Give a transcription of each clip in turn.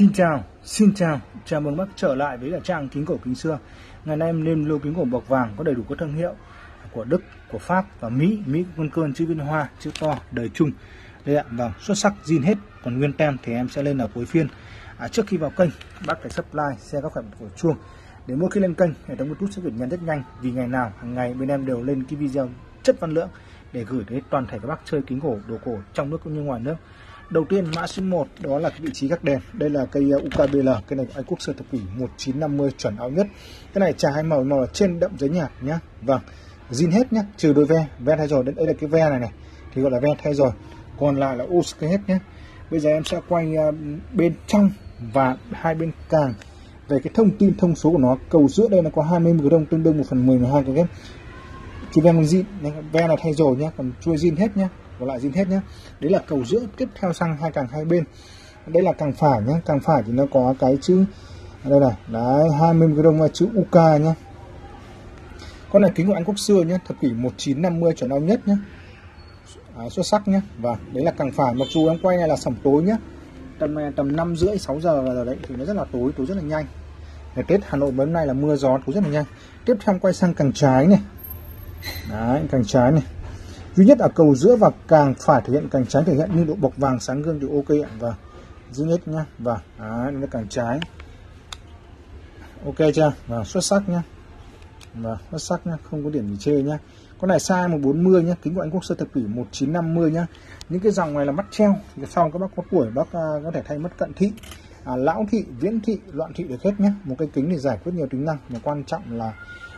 Xin chào, xin chào, chào mừng bác trở lại với cả trang kính cổ kính xưa. Ngày nay em lên lưu kính cổ bọc vàng có đầy đủ các thương hiệu của Đức, của Pháp và Mỹ. Mỹ con cơn chữ Viên Hoa, chữ to, đời chung. Đây ạ, vâng, xuất sắc zin hết. Còn nguyên tem thì em sẽ lên ở cuối phiên. À, trước khi vào kênh, bác phải subscribe, share các khoản của chuông. Để mỗi khi lên kênh, hệ thống YouTube sẽ gửi nhắn rất nhanh. Vì ngày nào, hàng ngày bên em đều lên cái video chất văn lượng để gửi đến toàn thể các bác chơi kính cổ, đồ cổ trong nước cũng như ngoài nước. Đầu tiên mã số 1 đó là cái vị trí gác đèn. Đây là cây uh, UKBL, cái này của Anh Quốc Sơ Thập Kỷ 1950 chuẩn áo nhất. Cái này trà hai màu màu trên đậm giấy nhạt nhá. Vâng. Zin hết nhá, trừ đôi ve, ve thay rồi. Đây là cái ve này này thì gọi là ve thay rồi. Còn lại là Usk hết nhé. Bây giờ em sẽ quay um, bên trong và hai bên càng về cái thông tin thông số của nó. Cầu giữa đây nó có 20 đồng tương đương 1 phần 10 12 cái ghép chú ve bằng zin, ve là thay rồi nhá, còn chuôi zin hết nhá còn lại zin hết nhé đấy là cầu giữa tiếp theo sang hai càng hai bên. Đây là càng phải nhé càng phải thì nó có cái chữ đây này đấy 20 cái đồng chữ UK nhé con này kính của Anh Quốc xưa nhé thập kỷ 1950 chuẩn áo nhất nhé à, xuất sắc nhé và đấy là càng phải mặc dù em quay này là sẩm tối nhé tầm à, tầm năm rưỡi 6 giờ là rồi đấy thì nó rất là tối tối rất là nhanh. Ngày Tết Hà Nội mấy hôm nay là mưa gió tối rất là nhanh. Tiếp theo quay sang càng trái này đấy càng trái này. Duy nhất ở cầu giữa và càng phải thể hiện càng trái thể hiện như độ bọc vàng sáng gương thì ok ạ. Và duy nhất nhá và đấy, nó càng trái. Ok chưa? Và xuất sắc nhá. Và xuất sắc nhá không có điểm gì chê nhá. Con này size 140 nhá kính của anh quốc sơ thập kỷ 1950 nhá. Những cái dòng này là mắt treo thì sau các bác có tuổi bác à, có thể thay mất cận thị à, lão thị viễn thị loạn thị được hết nhé một cái kính thì giải quyết nhiều tính năng mà quan trọng là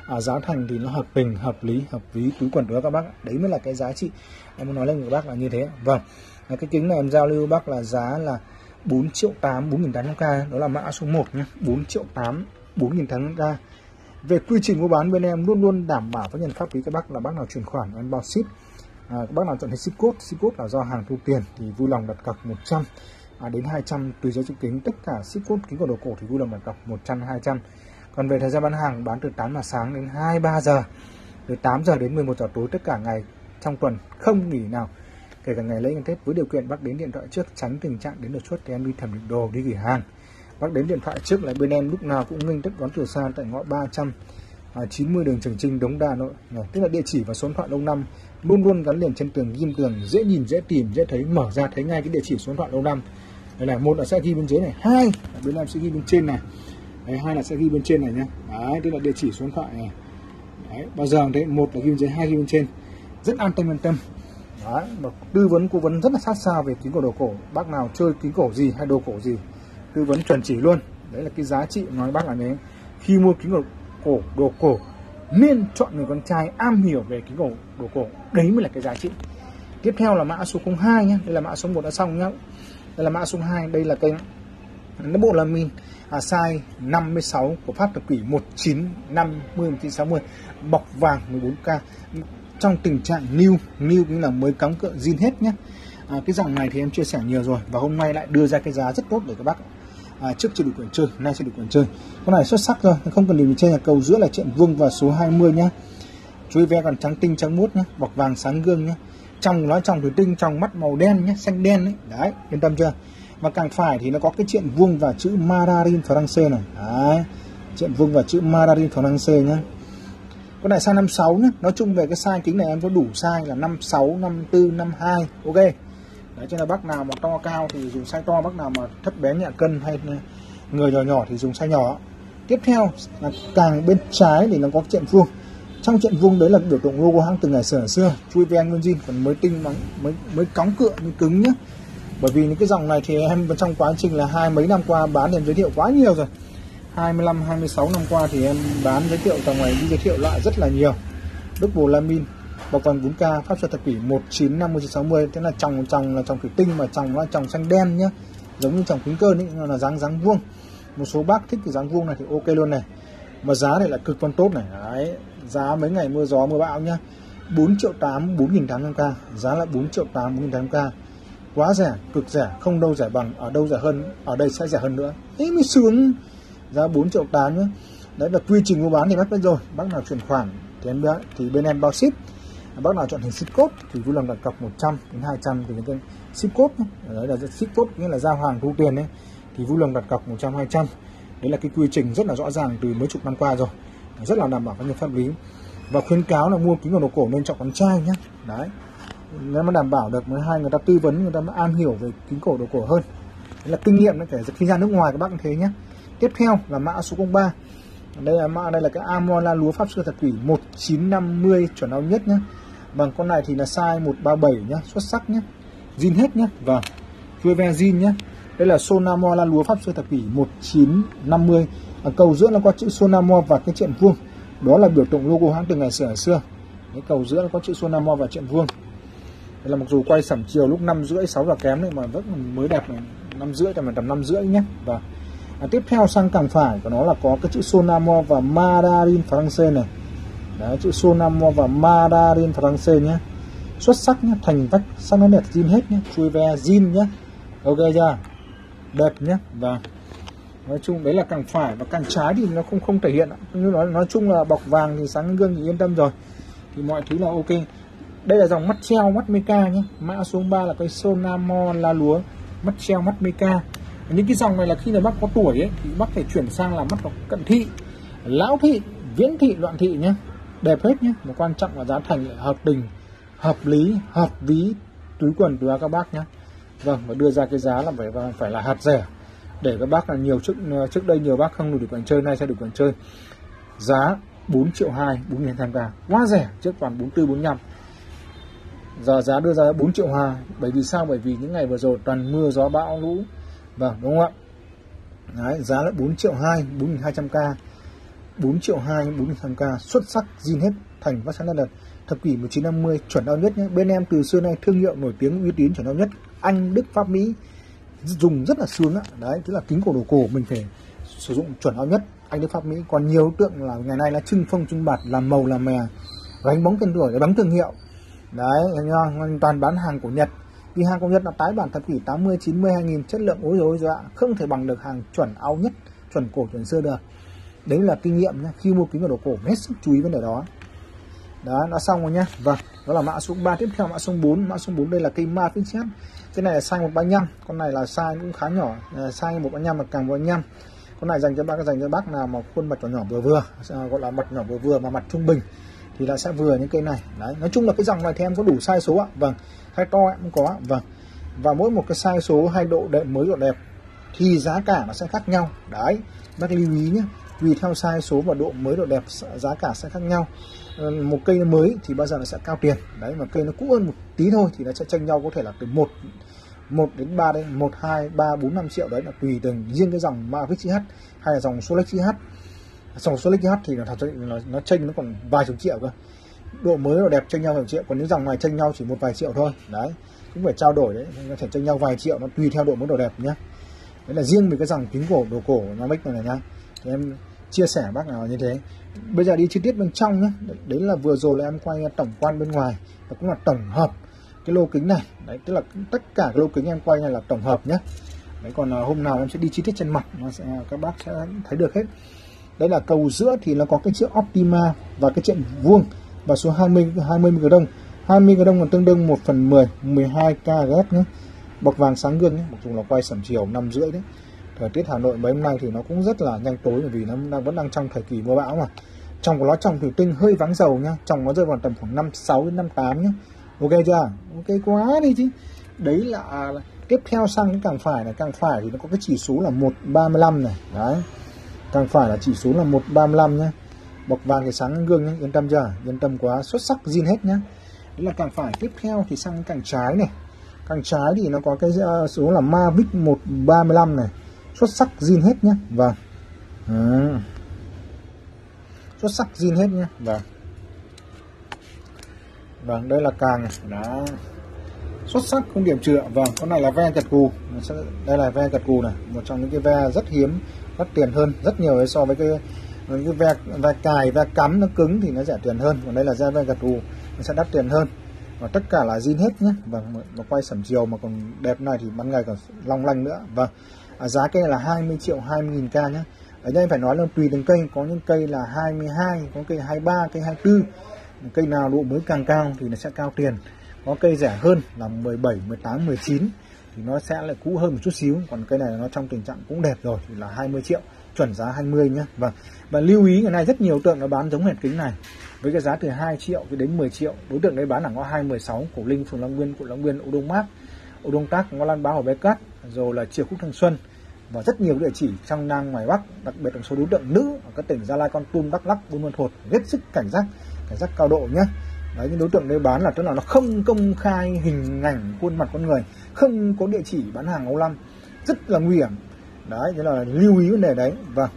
à, giá thành thì nó hợp tình hợp lý hợp lý. Túi quần của các bác đấy mới là cái giá trị. Em muốn nói lên với các bác là như thế vâng. À, cái kính này em giao lưu bác là giá là 4 triệu 8 4.800k đó là mã số 1 nhé 4 triệu 8 4.800k về quy trình mua bán bên em luôn luôn đảm bảo với nhân pháp lý các bác là bác nào chuyển khoản em bao ship. À, các bác nào chọn thấy ship code ship code là do hàng thu tiền thì vui lòng đặt cọc 100 à, đến 200 tùy giá trị kính. Tất cả ship code kính của đồ cổ thì vui lòng đặt cọc 100 200 còn về thời gian bán hàng, bán từ 8 giờ sáng đến 2 3 giờ, từ 8 giờ đến 11 giờ tối tất cả ngày trong tuần, không nghỉ nào. Kể cả ngày lễ, ngày Tết với điều kiện bác đến điện thoại trước tránh tình trạng đến đột xuất thì em đi thẩm định đồ, đi gửi hàng. Bác đến điện thoại trước là bên em lúc nào cũng nghênh tất đón từ xa tại ngõ 390 à, đường Trường Trinh, Đống Đa, Hà Nội. Tức là địa chỉ và số điện thoại lâu năm, luôn luôn gắn liền trên tường, ghim tường, dễ nhìn, dễ tìm, dễ thấy, mở ra thấy ngay cái địa chỉ số điện thoại lâu năm. Đây này một là sẽ ghi bên dưới này, hai là bên em sẽ ghi bên trên này đấy, hai là sẽ ghi bên trên này nhé đấy tức là địa chỉ số điện thoại này. Đấy, bao giờ đấy một là ghi bên dưới hai ghi bên trên. Rất an tâm an tâm. Đấy, và tư vấn cố vấn rất là sát sao về kính cổ đồ cổ. Bác nào chơi kính cổ gì hay đồ cổ gì tư vấn chuẩn chỉ luôn. Đấy là cái giá trị nói bác là thế. Khi mua kính cổ cổ đồ cổ nên chọn người con trai am hiểu về kính cổ đồ cổ. Đấy mới là cái giá trị. Tiếp theo là mã số 02 nhé đây là mã số 1 đã xong nhá. Đây là mã số 2 đây là cây nó bộ là mình à, size 56 của Pháp thập kỷ 1950 1960 bọc vàng 14k trong tình trạng new new cũng là mới cắm cỡ zin hết nhé. À, cái dòng này thì em chia sẻ nhiều rồi và hôm nay lại đưa ra cái giá rất tốt để các bác à, trước chưa đủ quyền chơi nay chưa đủ quyền chơi. Con này xuất sắc rồi không cần điểm trên là cầu giữa là trận vương và số 20 nhá. Chuối ve còn trắng tinh trắng muốt nhá bọc vàng sáng gương nhá. Trong nó trong thủy tinh trong mắt màu đen nhé xanh đen đấy đấy yên tâm chưa? Và càng phải thì nó có cái chuyện vuông và chữ Mandarin Francais này. Đấy, chuyện vuông và chữ Mandarin Francais nhá. Con này size 56 nhé nói chung về cái size kính này em có đủ size là 56 54 52 ok. Đấy, cho nên bác nào mà to cao thì dùng size to, bác nào mà thấp bé nhẹ cân hay người nhỏ nhỏ thì dùng size nhỏ. Tiếp theo là càng bên trái thì nó có chuyện vuông. Trong trận vuông đấy là biểu tượng logo hãng từ ngày xưa xưa. Chui ven nguyên zin còn mới tinh mới mới mới cóng cựa, mới cứng nhá bởi vì những cái dòng này thì em trong quá trình là hai mấy năm qua bán em giới thiệu quá nhiều rồi. 25 26 năm qua thì em bán giới thiệu dòng này đi giới thiệu lại rất là nhiều. Đức bồ lamin bọc vàng 4K pháp thuật thập kỷ 1950 60 thế là trồng trồng là trồng thủy tinh mà trồng là trồng xanh đen nhá. Giống như trồng kính cơn ấy là dáng dáng vuông. Một số bác thích cái dáng vuông này thì ok luôn này. Mà giá này là cực con tốt này. Đấy, giá mấy ngày mưa gió mưa bão nhá. 4 triệu 8 4.800k giá là 4 triệu 8 4.800k quá rẻ, cực rẻ, không đâu rẻ bằng, ở đâu rẻ hơn, ở đây sẽ rẻ hơn nữa. Thế mới sướng. Giá 4 triệu 8 nhé đấy là quy trình mua bán thì bác biết rồi bác nào chuyển khoản thì em thì bên em bao ship. Bác nào chọn hình ship code thì vui lòng đặt cọc 100 đến 200 thì những cái ship code đấy là ship code nghĩa là giao hàng thu tiền đấy. Thì vui lòng đặt cọc 100 200 đấy là cái quy trình rất là rõ ràng từ mấy chục năm qua rồi. Rất là đảm bảo các pháp lý. Và khuyến cáo là mua kính của đồ cổ nên chọn con trai nhé đấy nếu mà đảm bảo được mới hai người ta tư vấn, người ta mới am hiểu về kính cổ đồ cổ hơn, đấy là kinh nghiệm nó kể khi ra nước ngoài các bác cũng thế nhé tiếp theo là mã số 03 đây là mã, đây là cái Amon la lúa pháp sư thật quỷ 1950 chuẩn áo nhất nhé bằng con này thì là size 137 nhá, xuất sắc nhé zin hết nhé và vâng, Cueve zin nhé đây là Sonamo la lúa pháp sư thật thủy 1950 ở cầu giữa nó có chữ Sonamo và cái trận vuông. Đó là biểu tượng logo hãng từ ngày xưa xưa. Cái cầu giữa nó có chữ Sonamo và trận vuông đây là mặc dù quay sẩm chiều lúc năm rưỡi sáu giờ kém đấy mà vẫn mới đẹp này năm rưỡi tầm tầm năm rưỡi nhé và à, tiếp theo sang càng phải của nó là có cái chữ Sonamo và Mandarin Francais này. Đấy chữ Sonamo và Mandarin Francais nhé xuất sắc nhé thành vách sắc nó đẹp zin hết nhé chui ve zin nhé ok chưa? Đẹp nhé và nói chung đấy là càng phải và càng trái thì nó không không thể hiện. Như nói nói chung là bọc vàng thì sáng gương thì yên tâm rồi. Thì mọi thứ là ok đây là dòng mắt treo mắt meka nhé. Mã số 3 là cái sonamon la lúa, mắt treo mắt meka những cái dòng này là khi mà bác có tuổi ấy, thì bác phải chuyển sang là mắt cận thị, lão thị, viễn thị, loạn thị nhé. Đẹp hết nhé. Mà quan trọng là giá thành lại hợp tình, hợp lý, hợp ví, túi quần, túi áo các bác nhé. Vâng và đưa ra cái giá là phải phải là hạt rẻ. Để các bác là nhiều trước trước đây nhiều bác không đủ được quyền chơi, nay sẽ được quyền chơi. Giá 4 triệu 2 4 nghìn tham gia quá rẻ, trước toàn 44 45 giờ giá đưa ra 4 triệu hòa bởi vì sao? Bởi vì những ngày vừa rồi toàn mưa gió bão lũ. Vâng đúng không ạ? Đấy, giá là 4 triệu 2 4.200k 4 triệu 2 4.200k xuất sắc zin hết thành vắt sáng lần thập kỷ 1950 chuẩn đau nhất nhé. Bên em từ xưa nay thương hiệu nổi tiếng uy tín chuẩn đau nhất. Anh Đức Pháp Mỹ dùng rất là sướng á đấy tức là kính cổ đồ cổ mình phải sử dụng chuẩn đau nhất. Anh Đức Pháp Mỹ còn nhiều tượng là ngày nay là trưng phong trưng bạt làm màu làm mè. Gánh bóng tên tuổi để bắn thương hiệu đấy hoàn toàn bán hàng của Nhật. Vì hàng của Nhật là tái bản thập kỷ 80 90 2000 chất lượng ối rồi ạ không thể bằng được hàng chuẩn ao nhất, chuẩn cổ, chuẩn xưa được. Đấy là kinh nghiệm nhá, khi mua kính và đồ cổ hết sức chú ý vấn đề đó. Đó, đã xong rồi nhá. Vâng đó là mã số 3 tiếp theo mã số 4 mã số 4 đây là cây ma phiên xét cái này là size 135 con này là size cũng khá nhỏ à, size 135 mà càng 135 con này dành cho bác, dành cho bác nào mà khuôn mặt nhỏ nhỏ vừa vừa à, gọi là mặt nhỏ vừa vừa mà mặt trung bình thì là sẽ vừa những cây này. Đấy, nói chung là cái dòng này thì em có đủ sai số ạ. Vâng hay to em cũng có vâng và mỗi một cái sai số hay độ đẹp mới, độ đẹp thì giá cả nó sẽ khác nhau. Đấy, bác lưu ý nhé, tùy theo sai số và độ mới, độ đẹp giá cả sẽ khác nhau. Ờ, một cây mới thì bao giờ nó sẽ cao tiền. Đấy, mà cây nó cũ hơn một tí thôi thì nó sẽ tranh nhau có thể là từ một một đến ba đến một, hai, ba, bốn, năm triệu. Đấy là tùy từng, riêng cái dòng Mavic CH hay là dòng Solex CH dòng số CH thì là thật sự nó nó tranh nó còn vài chục triệu cơ. Độ mới độ đẹp tranh nhau vài triệu còn những dòng ngoài tranh nhau chỉ một vài triệu thôi. Đấy cũng phải trao đổi đấy có thể tranh nhau vài triệu nó tùy theo độ mới độ đẹp nhé đấy là riêng về cái dòng kính cổ đồ cổ Mavic này, này nhá. Thì em chia sẻ bác nào như thế. Bây giờ đi chi tiết bên trong nhé đấy là vừa rồi là em quay tổng quan bên ngoài và cũng là tổng hợp cái lô kính này. Đấy tức là tất cả cái lô kính em quay này là tổng hợp nhé đấy còn à, hôm nào em sẽ đi chi tiết trên mặt nó sẽ các bác sẽ thấy được hết đấy là cầu giữa thì nó có cái chữ Optima và cái chữ vuông. Và số 20 20 micro đông. 20 micro đông còn tương đương 1 phần 10 12 kgs nhé. Bọc vàng sáng gương nhé. Mặc dù là quay sẩm chiều năm rưỡi đấy. Thời tiết Hà Nội mấy hôm nay thì nó cũng rất là nhanh tối, bởi vì nó đang, vẫn đang trong thời kỳ mưa bão mà. Trong của nó trong thủy tinh hơi vắng dầu nhá. Trong nó rơi vào tầm khoảng 56 đến 58 nhá ok chưa? Ok quá đi chứ. Đấy là, tiếp theo sang cái càng phải này. Càng phải thì nó có cái chỉ số là 135 này. Đấy càng phải là chỉ số là 135 nhé bọc vàng thì sáng gương nhá, yên tâm chưa? Yên tâm quá, xuất sắc zin hết nhé đấy là càng phải tiếp theo thì sang càng trái này. Càng trái thì nó có cái à, số là Mavic 135 này. Xuất sắc zin hết nhé vâng. À. xuất sắc zin hết nhé vâng. Vâng đây là càng đó xuất sắc không điểm trựa vâng con này là ve gật cù. Đây là ve gật cù này. Một trong những cái ve rất hiếm đắt tiền hơn rất nhiều so với cái cái ve ve cài ve cắm nó cứng thì nó rẻ tiền hơn. Còn đây là da ve gật gù nó sẽ đắt tiền hơn. Và tất cả là zin hết nhé và mà quay sẩm chiều mà còn đẹp này thì ban ngày còn long lanh nữa. Và à, giá cây này là 20 triệu 20 nghìn k nhé ở đây phải nói là tùy từng cây. Có những cây là 22 có cây 23 cây 24 cây nào độ mới càng cao thì nó sẽ cao tiền. Có cây rẻ hơn là 17 18 19 thì nó sẽ lại cũ hơn một chút xíu. Còn cây này nó trong tình trạng cũng đẹp rồi, thì là 20 triệu, chuẩn giá 20 nhé vâng. Và lưu ý, ngày nay rất nhiều tượng nó bán giống hệt kính này. Với cái giá từ 2 triệu đến 10 triệu, đối tượng đấy bán là ngõ 216 cổ linh, phường Long nguyên, quận Long nguyên U Đông Mát U Đông Tác, ngõ Lan Bá, Hồ Bé Cát, rồi là chiều khúc Thanh Xuân. Và rất nhiều địa chỉ trong Nam, ngoài Bắc, đặc biệt là số đối tượng nữ ở các tỉnh Gia Lai, Con Tum, Đắk Lắk, Buôn Ma Thuột, hết sức cảnh giác cảnh giác cao độ nhé đấy, những đối tượng đây bán là tức là nó không công khai hình ảnh khuôn mặt con người, không có địa chỉ bán hàng ấu lăm rất là nguy hiểm. Đấy, thế là lưu ý vấn đề đấy. Và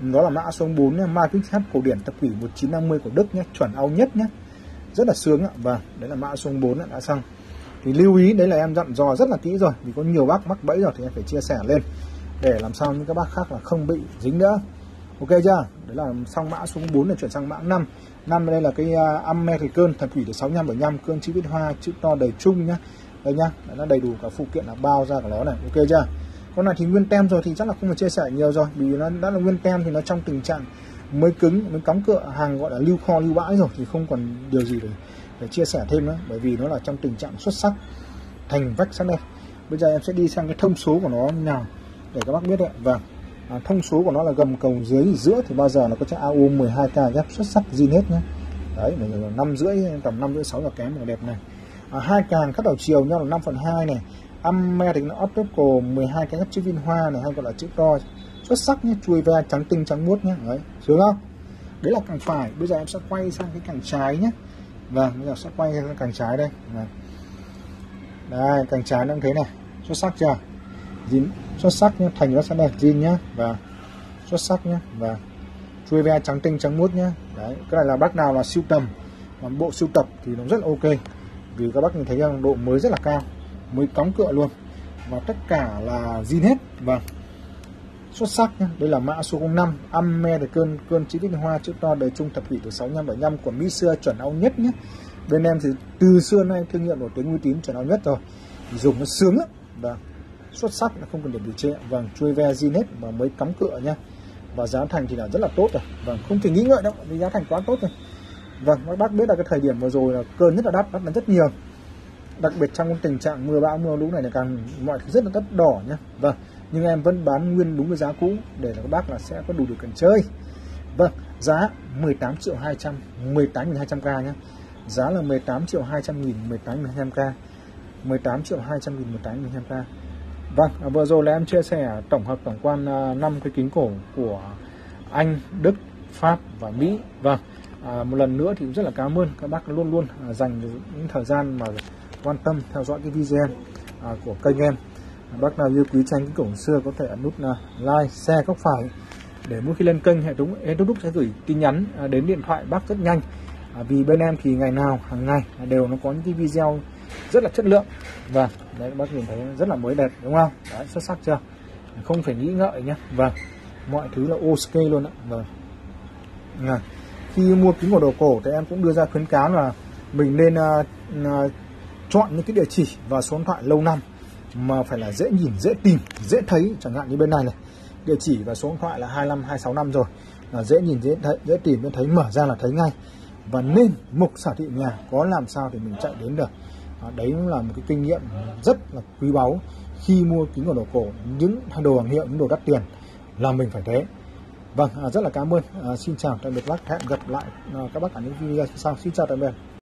đó là mã số 4 ma kích hát cổ điển tập kỷ 1950 của Đức nhé, chuẩn ao nhất nhé. Rất là sướng ạ. Và đấy là mã số 4 đã xong. Thì lưu ý, đấy là em dặn dò rất là kỹ rồi, vì có nhiều bác mắc bẫy rồi thì em phải chia sẻ lên, để làm sao những các bác khác là không bị dính nữa. Ok chưa? Đấy là xong mã số 4 là chuyển sang mã 5 năm đây là cái à, uh, American thần thủy được 65 75 cương chữ viết hoa chữ to đầy chung nhá. Đây nhá nó đầy đủ cả phụ kiện là bao ra của nó này. Ok chưa? Con này thì nguyên tem rồi thì chắc là không phải chia sẻ nhiều rồi vì nó đã là nguyên tem thì nó trong tình trạng mới cứng mới cắm cựa hàng gọi là lưu kho lưu bãi rồi thì không còn điều gì để, để chia sẻ thêm nữa bởi vì nó là trong tình trạng xuất sắc thành vách sắt đây bây giờ em sẽ đi sang cái thông số của nó nào để các bác biết ạ. Vâng à, thông số của nó là gầm cầu dưới giữa thì bao giờ nó có chiếc AU 12k ghép xuất sắc zin hết nhé đấy năm rưỡi tầm năm rưỡi sáu là kém là đẹp này. À, hai càng cắt đầu chiều nhau là 5 phần 2 này. Amme thì nó optical 12 cái gấp chữ viên hoa này hay gọi là chữ to. Xuất sắc nhé chui ve trắng tinh trắng muốt nhé đấy sướng không? Đấy là càng phải. Bây giờ em sẽ quay sang cái càng trái nhé vâng bây giờ sẽ quay sang càng trái đây. Này đây càng trái đang thế này. Xuất sắc chưa? Dính. Xuất sắc nhé thành nó sẽ đẹp zin nhá, và xuất sắc nhé và chui ve trắng tinh, trắng mút nhé đấy, cái này là bác nào là siêu tầm, mà bộ siêu tập thì nó rất là ok. Vì các bác nhìn thấy rằng độ mới rất là cao, mới cắm cựa luôn. Và tất cả là zin hết vâng. Xuất sắc nhé. đây là mã số 05 Amme de cơn cơn chỉ viết hoa, chữ to đời trung thập kỷ từ 65 75 của Mỹ xưa, chuẩn áo nhất nhé bên em thì từ xưa nay thương hiệu nổi tiếng uy tín, chuẩn áo nhất rồi. Dùng nó sướng lắm vâng xuất sắc là không cần để bị trệ vàng chui ve zin hết và mới cắm cựa nha. Và giá thành thì là rất là tốt rồi. Vâng không thể nghĩ ngợi đâu, vì giá thành quá tốt rồi. Vâng các bác biết là cái thời điểm vừa rồi là cơn rất là đắt đắt là rất nhiều. Đặc biệt trong tình trạng mưa bão, mưa lũ này là càng mọi thứ rất là đắt đỏ nhá. Vâng nhưng em vẫn bán nguyên đúng cái giá cũ để là các bác là sẽ có đủ điều kiện chơi. Vâng giá 18 triệu 200 18 200 k nhá. Giá là 18 triệu 200 nghìn 18 200 k 18 triệu 200 nghìn 18 200 k Vâng, à, vừa rồi là em chia sẻ tổng hợp tổng quan à, năm cái kính cổ của Anh, Đức, Pháp và Mỹ. Vâng, à, một lần nữa thì cũng rất là cảm ơn các bác luôn luôn à, dành những thời gian mà quan tâm theo dõi cái video của kênh em bác nào yêu quý tranh kính cổng xưa có thể ấn nút là like share góc phải để mỗi khi lên kênh hệ thống YouTube sẽ gửi tin nhắn đến điện thoại bác rất nhanh à, vì bên em thì ngày nào hàng ngày đều nó có những cái video rất là chất lượng. Vâng, đấy bác nhìn thấy rất là mới đẹp đúng không? Đấy xuất sắc chưa? Không phải nghĩ ngợi nhé vâng, mọi thứ là ok luôn ạ. Vâng. À, khi mua kính của đồ cổ thì em cũng đưa ra khuyến cáo là mình nên uh, uh, chọn những cái địa chỉ và số điện thoại lâu năm mà phải là dễ nhìn dễ tìm dễ thấy. Chẳng hạn như bên này này địa chỉ và số điện thoại là 25 26 năm rồi. Là dễ nhìn dễ thấy dễ tìm dễ thấy mở ra là thấy ngay. Và nên mục sở thị nhà có làm sao thì mình chạy đến được đấy cũng là một cái kinh nghiệm rất là quý báu khi mua kính của đồ cổ. Những đồ hàng hiệu những đồ đắt tiền là mình phải thế. Vâng à, rất là cảm ơn. À, xin chào tạm biệt bác. Hẹn gặp lại à, các bác ở những video sau. Xin chào tạm biệt.